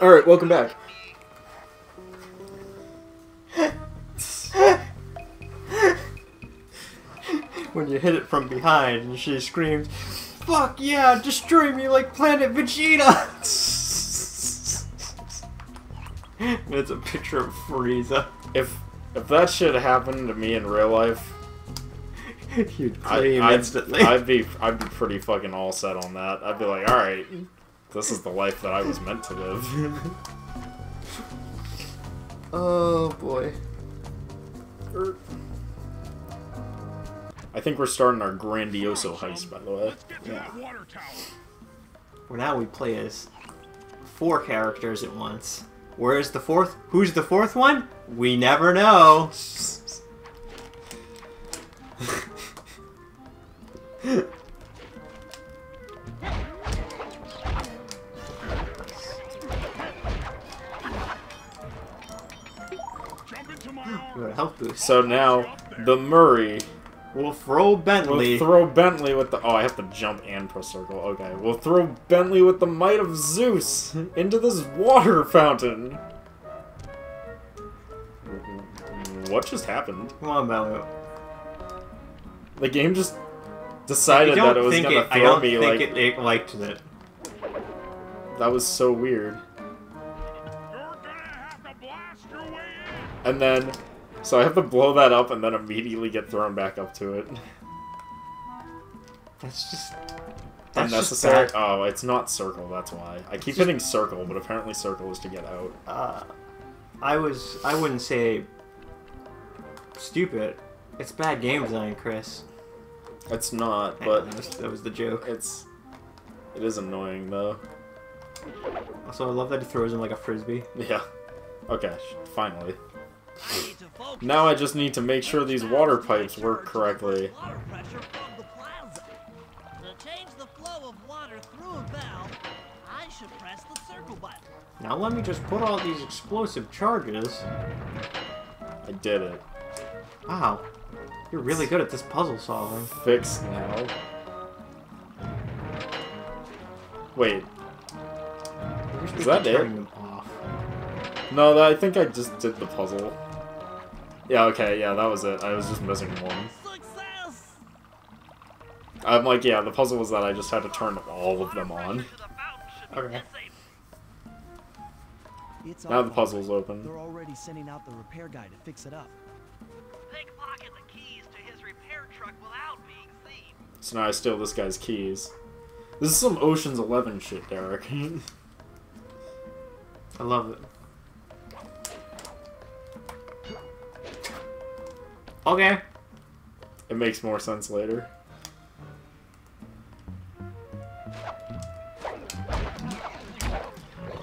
Alright, welcome back. when you hit it from behind and she screams, Fuck yeah, destroy me like Planet Vegeta! it's a picture of Frieza. If if that shit happened to me in real life, You'd I, I'd, instantly. I'd be I'd be pretty fucking all set on that. I'd be like, all right, this is the life that I was meant to live. oh boy. I think we're starting our grandioso heist, by the way. Yeah. Well, now we play as four characters at once. Where's the fourth? Who's the fourth one? We never know. health boost. So now the Murray We'll throw Bentley. will throw Bentley with the. Oh, I have to jump and press circle. Okay, we'll throw Bentley with the might of Zeus into this water fountain. What just happened? Come on, Bentley. The game just decided that it was gonna it, I don't me think like it, it liked it. that was so weird. And then, so I have to blow that up and then immediately get thrown back up to it. That's just that's Unnecessary. bad. Oh, it's not circle. That's why I keep hitting circle, but apparently circle is to get out. Uh, I was I wouldn't say stupid. It's bad game design, Chris. It's not, But but that was, that was the joke. it's it is annoying though. Also, I love that he throws him like a frisbee. Yeah. Okay, finally. Now I just need to make sure these water pipes work correctly. Water pressure from the plaza. To change the flow of water through a valve, I should press the circle button. Now let me just put all these explosive charges. I did it. Wow, you're really good at this puzzle solving. Fix now. Wait, Is that it? turning them off. no, I think I just did the puzzle. Yeah, okay, yeah, that was it. I was just missing one. Success! I'm like, yeah, the puzzle was that I just had to turn all of them on. Okay. It's Now the fine. puzzle's open. They're already sending out the repair guy to fix it up. Pickpocket the keys to his repair truck without being seen. So now I steal this guy's keys. This is some Ocean's Eleven shit, Derek. I love it. Okay. it makes more sense later.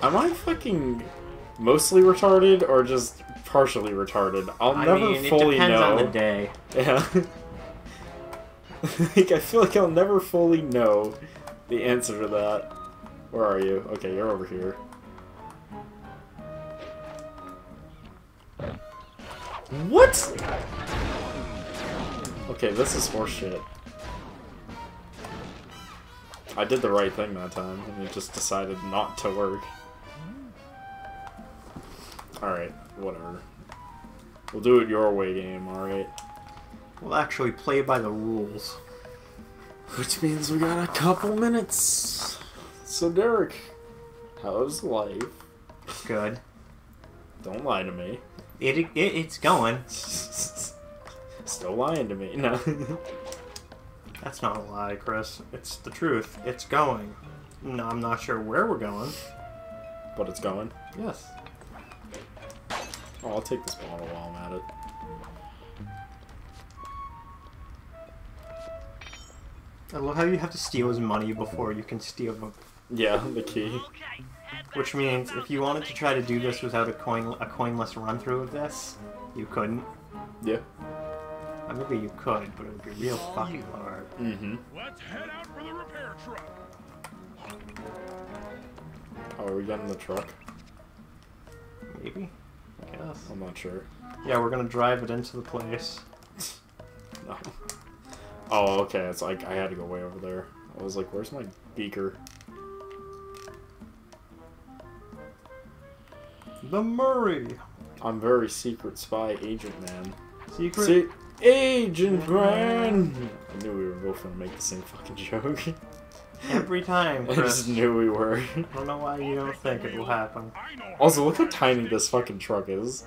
Am I fucking mostly retarded or just partially retarded? I'll I never mean, it fully depends know. on the day. Yeah. like, I feel like I'll never fully know the answer to that. Where are you? Okay, you're over here. What? Okay, this is horseshit. I did the right thing that time, and it just decided not to work. Alright, whatever. We'll do it your way game, alright? We'll actually play by the rules. Which means we got a couple minutes. So, Derek, how's life? Good. Don't lie to me. It, it it's going. Still lying to me. No. That's not a lie, Chris. It's the truth. It's going. No, I'm not sure where we're going. but it's going. Yes. Oh, I'll take this bottle while I'm at it. I love how you have to steal his money before you can steal the Yeah, the key. Okay, head back Which means if you wanted to try to do this without a coin a coinless run through of this, you couldn't. Yeah. Or maybe you could, but it would be real fucking hard. Mm-hmm. Let's head out for the repair truck. Oh, are we getting the truck? Maybe? I guess. I'm not sure. Yeah, we're gonna drive it into the place. No. Oh, okay. It's like I had to go way over there. I was like, where's my beaker? The Murray. I'm very secret spy agent man. Secret. See, agent man. I knew we were both gonna make the same fucking joke. Every time, I just knew we were. I don't know why you don't think it will happen. Also, look how tiny this fucking truck is.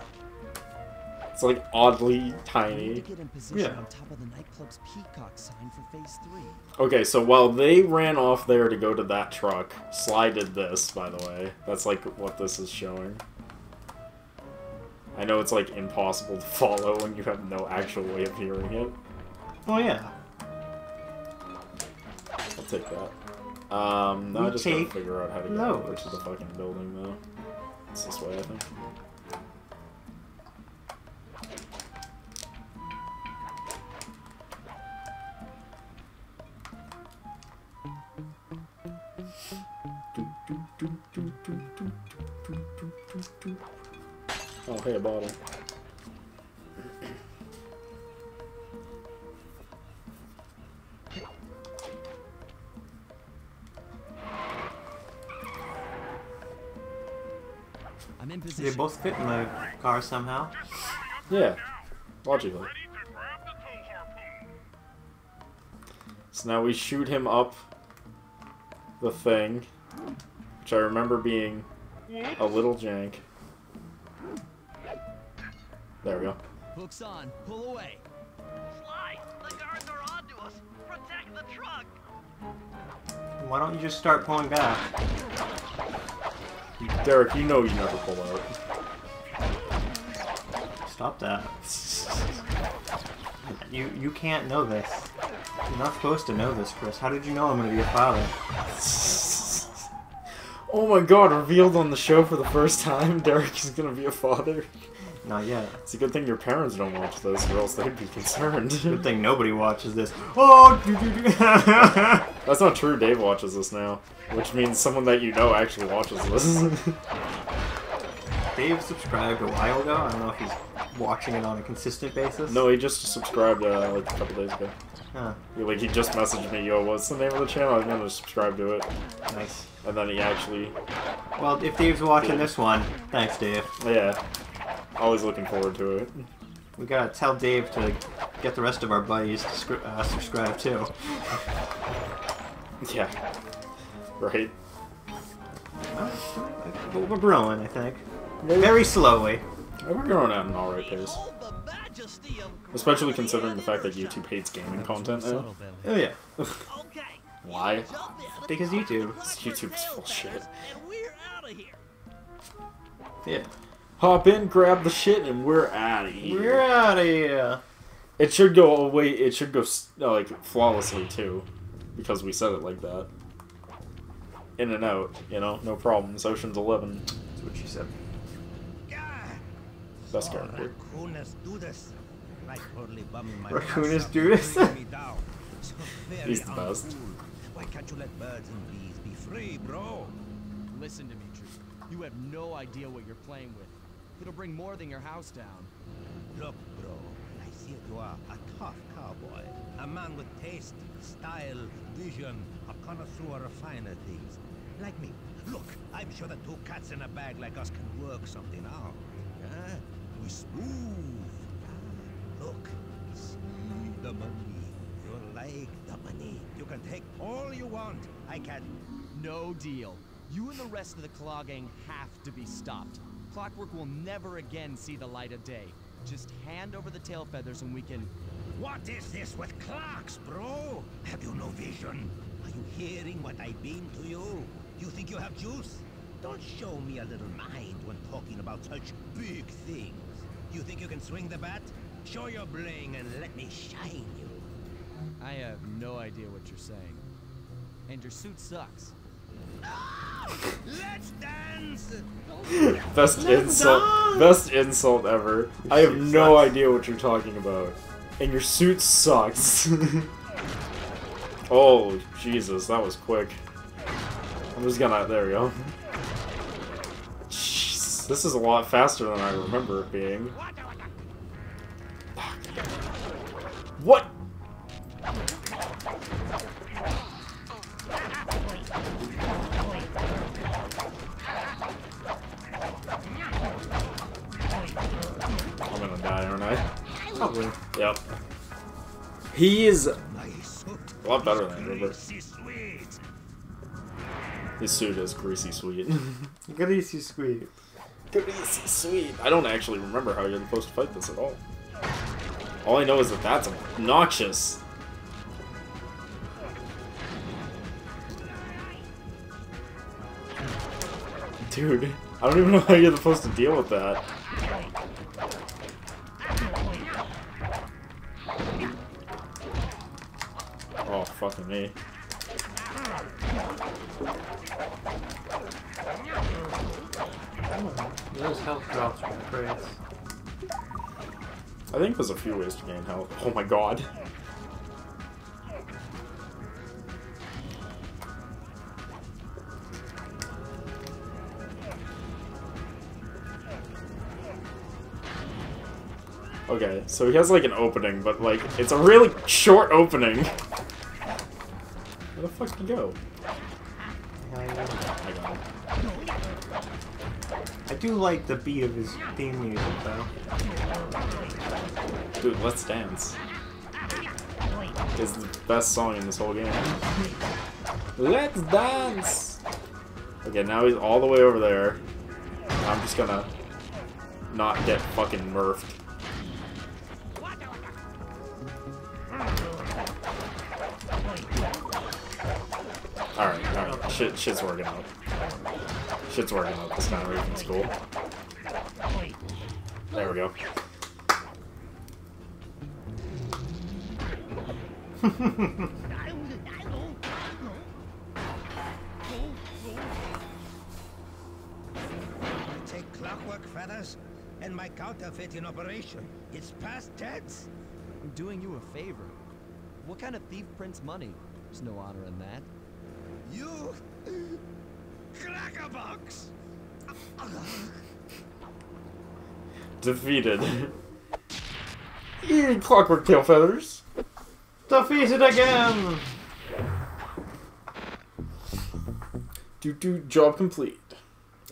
It's like oddly tiny. need to get in position Yeah. on top of the nightclub's peacock sign for phase three. Okay, so while they ran off there to go to that truck, Sly did this, by the way. That's like what this is showing. I know it's like impossible to follow when you have no actual way of hearing it. Oh yeah. I'll take that. Um, now I We just gotta figure out how to get over to the fucking building, though. It's this way, I think. Bottle. I'm in They both fit in the car somehow. Yeah, logically. Ready to grab the tow harpoon. So now we shoot him up the thing, which I remember being a little jank. There we go. Hooks on. Pull away. Sly, the guards are onto us. Protect the truck. Why don't you just start pulling back? Derek, you know you never pull out. Stop that. You you can't know this. You're not supposed to know this, Chris. How did you know I'm gonna be a father? Oh my god, revealed on the show for the first time, Derek is gonna be a father. Not yet. It's a good thing your parents don't watch this, or else they'd be concerned. Good thing nobody watches this. Oh. That's not true, Dave watches this now. Which means someone that you know actually watches this. Dave subscribed a while ago. I don't know if he's watching it on a consistent basis. no, he just subscribed uh, like a couple days ago. Huh, like he just messaged me, yo, what's the name of the channel? I'm gonna subscribe to it. nice. And then he actually, Well, if Dave's watching this one, thanks, Dave. yeah, always looking forward to it. We gotta tell Dave to get the rest of our buddies to uh, subscribe too. Yeah, right. Well, we're growing, I think. Very slowly. We're growing at an alright pace. Behold the majesty of Especially considering the fact that YouTube hates gaming content now. Oh yeah, Why? Because YouTube. YouTube's full shit. We're out of here. Yeah. Hop in, grab the shit, and we're out of here. We're out of here. It should go away. It should go uh, like flawlessly too, because we said it like that. In and out, you know, no problems. Ocean's Eleven, That's what she said. best character. Raccooners do this. Like totally bumming my Raccooners ass up do this? bringing me down. So He's the best. Why can't you let birds and bees be free, bro? Listen to me, Tree. You have no idea what you're playing with. It'll bring more than your house down. Look, bro, I see you are a tough cowboy. A man with taste, style, vision, a connoisseur of finer things. Like me. Look, I'm sure that two cats in a bag like us can work something out. Yeah? We smooth. Look, see the money. You like the money. You can take all you want. I can. No deal. You and the rest of the Klaww Gang have to be stopped. Clockwerk will never again see the light of day. Just hand over the tail feathers and we can. What is this with clocks, bro? Have you no vision? Are you hearing what I beam to you? You think you have juice? Don't show me a little mind when talking about such big things. You think you can swing the bat? Show your bling and let me shine you. I have no idea what you're saying. And your suit sucks. Let's dance! Best insult. Best insult ever. I have no idea what you're talking about. And your suit sucks. oh Jesus, that was quick. I'm just gonna. There we go. Jeez, this is a lot faster than I remember it being. What? Yep. He is a lot better than Herbert. greasy sweet. His suit is greasy sweet. Greasy sweet. greasy sweet. I don't actually remember how you're supposed to fight this at all. All I know is that that's obnoxious. Dude, I don't even know how you're supposed to deal with that. Fucking me. Those health drops. I think there's a few ways to gain health. Oh my god. Okay, so he has like an opening, but like it's a really short opening. Where the fuck did he go? I. I do like the beat of his theme music though. Dude, Let's Dance is the best song in this whole game. Let's dance! Okay, now he's all the way over there. I'm just gonna not get fucking murfed. Shit, shit's working out. Shit's working out this time. Everything's cool. There we go. I take Clockwerk feathers and my counterfeit in operation. It's past tense. I'm doing you a favor. What kind of thief prints money? There's no honor in that. You crackerbox. Defeated. Eating Clockwerk tail feathers. Defeated again! Do do job complete.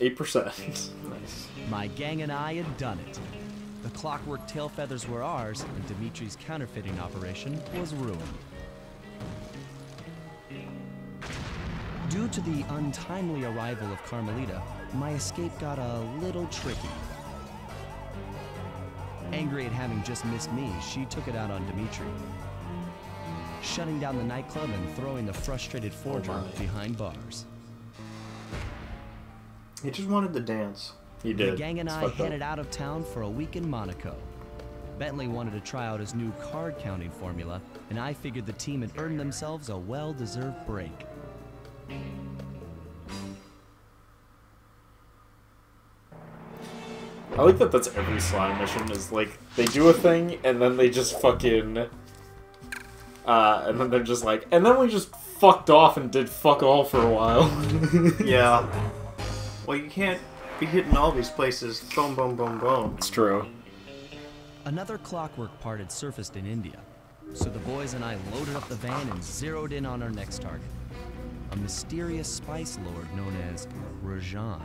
Eight percent. Nice. My gang and I had done it. The Clockwerk tail feathers were ours, and Dimitri's counterfeiting operation was ruined. Due to the untimely arrival of Carmelita, my escape got a little tricky. Angry at having just missed me, she took it out on Dimitri. Shutting down the nightclub and throwing the frustrated forger oh my. behind bars. He just wanted to dance. He did. The gang and It's I fucked up. headed out of town for a week in Monaco. Bentley wanted to try out his new card counting formula, and I figured the team had earned themselves a well deserved break. I like that that's every slime mission is like they do a thing and then they just fucking uh and then they're just like and then we just fucked off and did fuck all for a while. Yeah. Well, you can't be hitting all these places. Boom, boom, boom, boom. It's true. Another Clockwerk part had surfaced in India, so the boys and I loaded up the van and zeroed in on our next target a mysterious spice lord known as Rajan.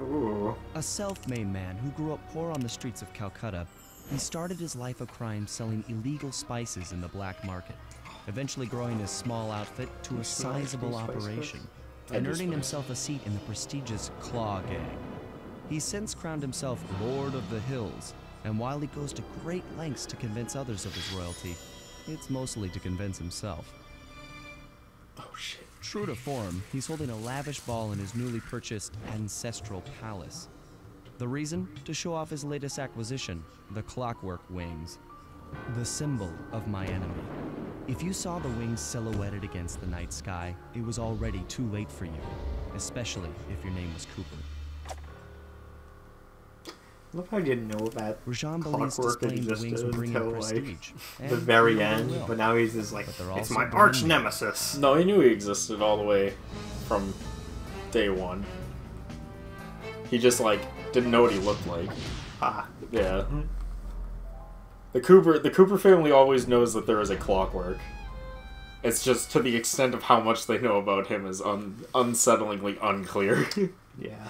Ooh. A self made man who grew up poor on the streets of Calcutta, he started his life of crime selling illegal spices in the black market, eventually growing his small outfit to a sizable operation and earning himself a seat in the prestigious Klaww Gang. He's since crowned himself Lord of the Hills, and while he goes to great lengths to convince others of his royalty, it's mostly to convince himself. Oh shit. True to form, he's holding a lavish ball in his newly purchased ancestral palace. The reason? To show off his latest acquisition, the Clockwerk Wings. The symbol of my enemy. If you saw the wings silhouetted against the night sky, it was already too late for you, especially if your name was Cooper. Look, I didn't know that Rajan believes Clockwerk displaying the wings existed bring him until like prestige. the very end, will. but now he's just like, But they're it's my arch nemesis. No, he knew he existed all the way from day one. He just like didn't know what he looked like. Ah, Yeah. The Cooper the Cooper family always knows that there is a Clockwerk. It's just to the extent of how much they know about him is un- unsettlingly unclear. yeah.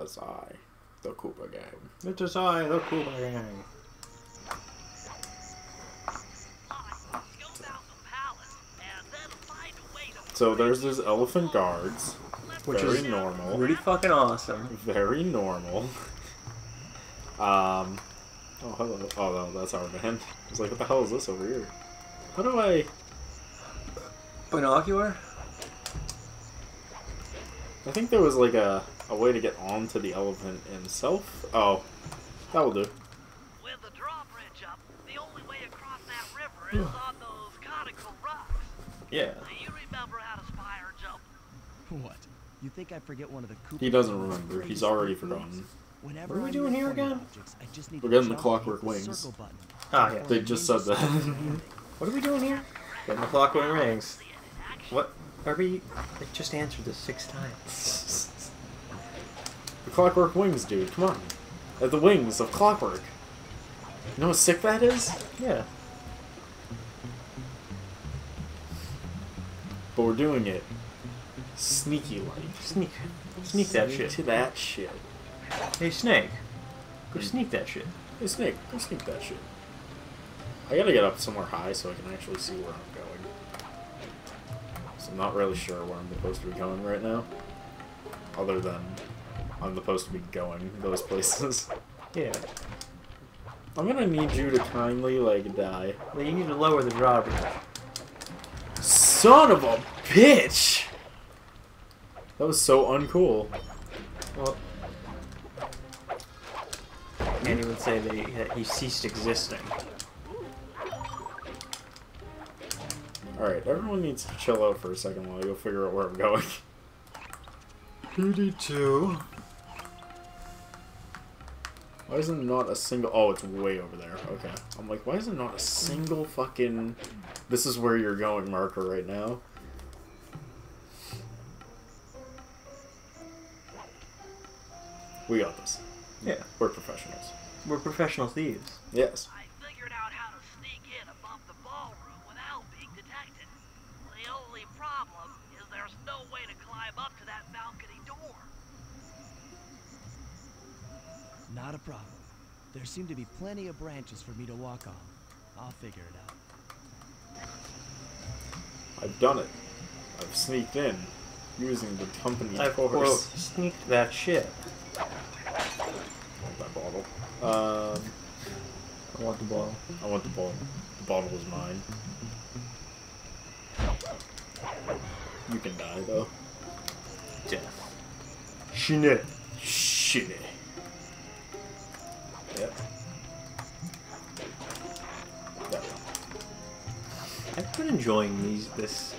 As I, the Cooper Gang. It is I, the Cooper Gang. Scope out the palace and then find a way to So there's these elephant guards. Which Very is normal. Pretty fucking awesome. Very normal. Um. Oh, hello. Oh, no, that's our van. I was like, what the hell is this over here? How do I. Binocular? I think there was like a, a way to get onto the elephant himself. Oh, that will do. With the drawbridge up, the only way across that river is on those conical rocks. Yeah. Do you remember how to spire jump? What? You think I forget one of the He doesn't remember. He's already forgotten. Whenever What are we I'm doing here again? objects, I just need We're getting the Clockwerk and hit the wings. Ah, yeah. They just said that. What are we doing here? Getting the Clockwerk rings. What? Are we? I just answered this six times. the Clockwerk wings, dude. Come on. Uh, the wings of Clockwerk. You know how sick that is? Yeah. But we're doing it sneaky like. Sneak. Sneak that shit. To that shit. Hey, Snake. Go sneak that shit. Hey, Snake, go sneak that shit. I gotta get up somewhere high so I can actually see where I'm going. So I'm not really sure where I'm supposed to be going right now. Other than I'm supposed to be going those places. Yeah. I'm gonna need you to kindly, like, die. Well, you need to lower the drawbridge. Son of a bitch! That was so uncool. Well, can't even say they, that he ceased existing. Alright, everyone needs to chill out for a second while I go figure out where I'm going. 2D2. Why is there not a single... Oh, it's way over there. Okay. I'm like, why is there not a single fucking... This is where you're going marker right now? We got this. Yeah. We're professionals. We're professional thieves. Yes. I figured out how to sneak in above the ballroom without being detected. The only problem is there's no way to climb up to that balcony door. Not a problem. There seem to be plenty of branches for me to walk on. I'll figure it out. I've done it. I've sneaked in using the company I've quote force. sneaked that shit. Want that bottle. Um, I want the ball. I want the bottle. The bottle is mine. You can die though. Death. Shit. Shitty. Enjoying these this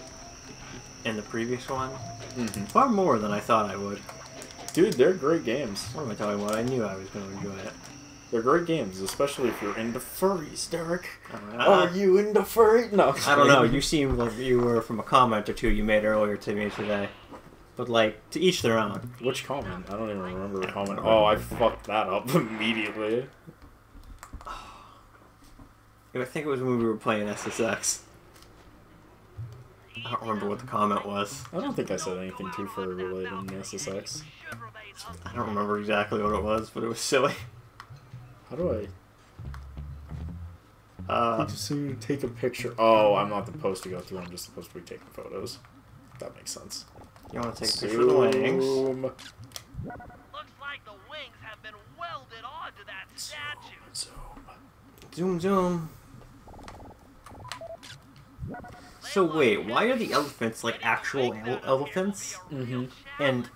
and the previous one Mhm. far more than I thought I would. Dude, they're great games. What am I talking about? I knew I was going to enjoy it. They're great games, especially if you're into furries, Derek. Uh, Are you into furry? No. I don't know. You seemed like you were from a comment or two you made earlier to me today. But like to each their own. Which comment? I don't even remember the comment. Oh, I fucked that up immediately. I think it was when we were playing SSX. I don't remember what the comment was. I don't think I said anything too furry related in SSX. I don't remember exactly what it was, but it was silly. How do I? Uh, Just so take a picture. Oh, I'm not supposed to go through. I'm just supposed to be taking photos. That makes sense. you want to take a picture of the wings? Looks like the wings have been welded onto that statue. Zoom. Zoom, zoom. So wait, why are the elephants like actual ele- elephants? Mm-hmm. And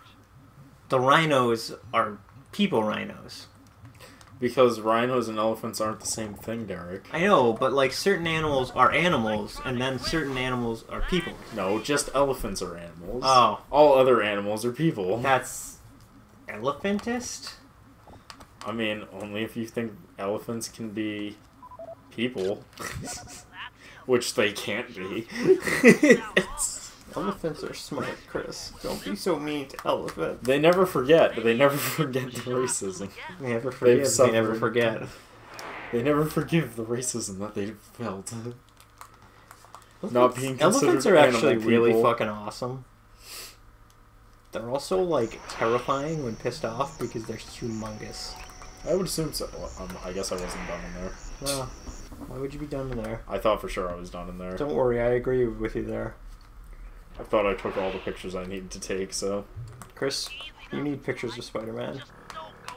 the rhinos are people rhinos. Because rhinos and elephants aren't the same thing, Derek. I know, but like certain animals are animals, and then certain animals are people. No, just elephants are animals. Oh. All other animals are people. That's elephantist. I mean, only if you think elephants can be people. Which they can't be. Elephants are smart, Chris. Don't be so mean to elephants. they never forget, but they never forget the racism. They never They've. They never forget. They never forgive the racism that they felt. Not being Elephants are actually really people. fucking awesome. They're also like terrifying when pissed off because they're humongous. I would assume so. Um, I guess I wasn't done in there. Well, why would you be done in there? I thought for sure I was done in there. Don't worry, I agree with you there. I thought I took all the pictures I needed to take, so. Chris, you need pictures of Spider-Man.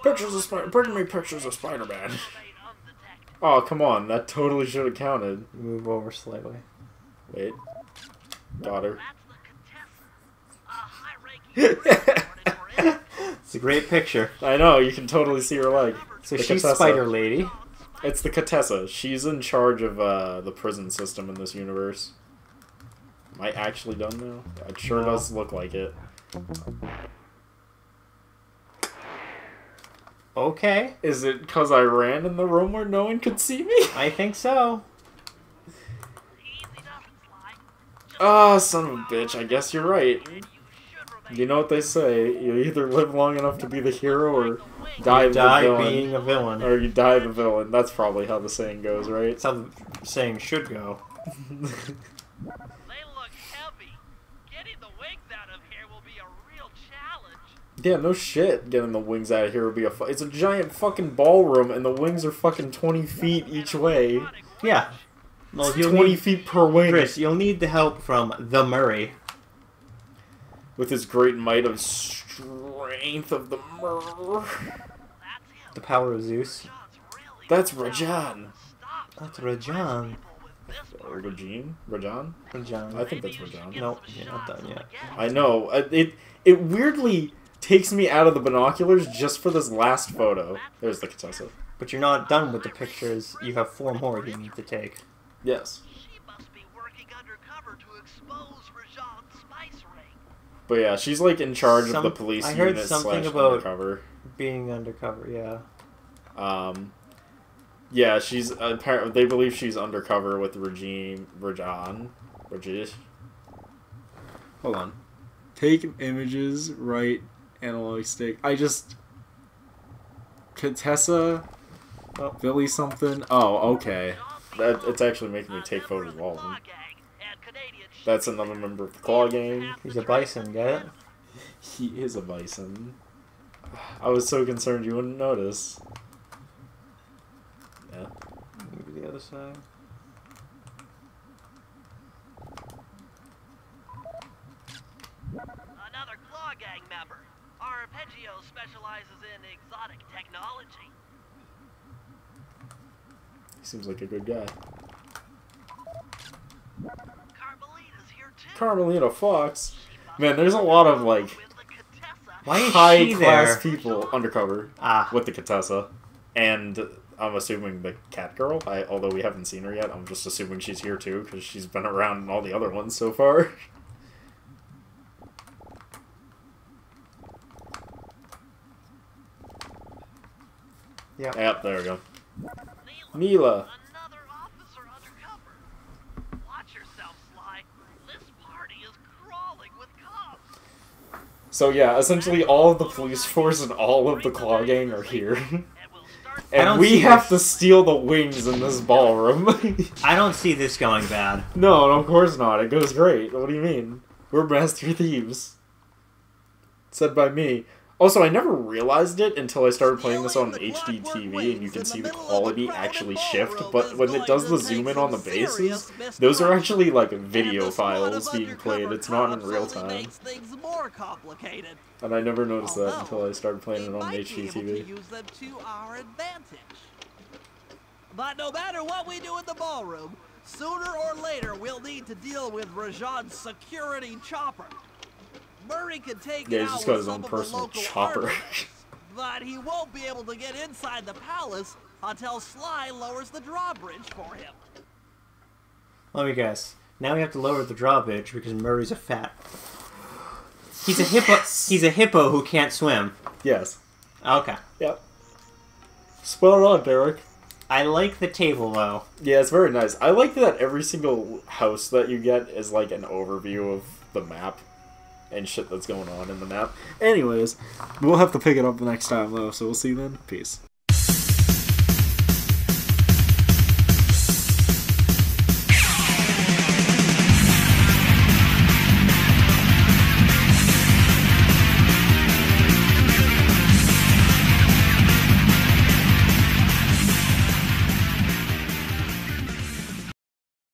Pictures of Spider- bring me pictures of Spider-Man. Oh, come on. That totally should have counted. Move over slightly. Wait. Daughter. It's a great picture. I know, you can totally see her leg. So The she's Contessa. Spider Lady. It's the Contessa. She's in charge of uh, the prison system in this universe. Am I actually done now? It sure No. does look like it. Okay, Is it because I ran in the room where no one could see me? I think so. Ah, son of a bitch. I guess you're right. You know what they say? You either live long enough to be the hero or die, You the die villain. being a villain. Or you die the villain. That's probably how the saying goes, right? That's how the saying should go. They look heavy. Getting the wings out of here will be a real challenge. Yeah, no shit. Getting the wings out of here would be a. Fu- it's a giant fucking ballroom, and the wings are fucking twenty feet each way. Yeah. Well, you'll Twenty need, feet per wing. Chris, you'll need the help from the Murray. With his great might of strength of the murr. The power of Zeus. That's Rajan. That's Rajan. Rajan? Rajan? Rajan. I think that's Rajan. Nope, you're not done yet. I know. Uh, It it weirdly takes me out of the binoculars just for this last photo. There's the Contessa. But you're not done with the pictures. You have four more you need to take. Yes. But yeah, she's like in charge of the police I heard unit something slash about- undercover. Being undercover, yeah. Um, yeah, she's apparently they believe she's undercover with regime Rajan. Rajesh. Hold on. Take images, right analog stick. I just Contessa, Oh. Billy something. Oh, okay. That it's actually making me take photos of all of them. That's another member of the Klaww Gang. He's a bison, get it? He is a bison. I was so concerned you wouldn't notice. Yeah. Maybe the other side. Another Klaww Gang member. Arpeggio specializes in exotic technology. He seems like a good guy. Carmelita Fox. Man, there's a lot of like With the Contessa. Why is high class there? people undercover Ah, with the Contessa. And I'm assuming the cat girl. I although we haven't seen her yet, I'm just assuming she's here too because she's been around in all the other ones so far. Yep. Yep, there we go. Neyla. Neyla. Another officer undercover. Watch yourself, Sly. This party is crawling with cops. So yeah, essentially all of the police force and all of the Klaww Gang are here. And we'll start I And don't we see have this. to steal the wings in this ballroom. I don't see this going bad. no, of course not. It goes great. What do you mean? We're master thieves. Said by me. Also, I never realized it until I started playing this on HD TV, and you can see the quality actually shift. But when it does the zoom in on the bases, those are actually like video files being played. It's not in real time. Makes things more complicated. And I never noticed that until I started playing it on HD TV. use them to our advantage. But no matter what we do in the ballroom, sooner or later we'll need to deal with Rajan's security chopper. Murray can take Yeah, it he's out just got his own some of personal the local chopper. armors, but he won't be able to get inside the palace until Sly lowers the drawbridge for him. Let me guess. Now we have to lower the drawbridge because Murray's a fat. He's a hippo. He's a hippo who can't swim. Yes. Okay. Yep. Spot on, Derek. I like the table though. Yeah, it's very nice. I like that every single house that you get is like an overview of the map and shit that's going on in the map. Anyways, we'll have to pick it up the next time though, so we'll see you then. Peace.